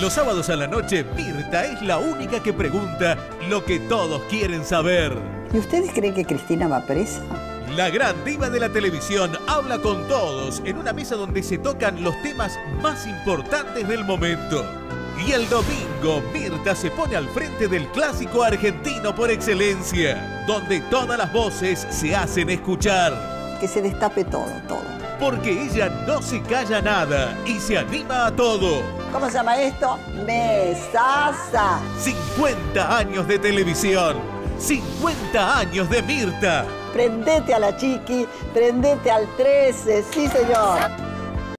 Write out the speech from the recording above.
Los sábados a la noche, Mirta es la única que pregunta lo que todos quieren saber. ¿Y ustedes creen que Cristina va presa? La gran diva de la televisión habla con todos en una mesa donde se tocan los temas más importantes del momento. Y el domingo, Mirta se pone al frente del clásico argentino por excelencia, donde todas las voces se hacen escuchar. Que se destape todo, todo. Porque ella no se calla nada y se anima a todo. ¿Cómo se llama esto? Mesaza. 50 años de televisión, 50 años de Mirta. Prendete a la chiqui, prendete al 13, sí señor.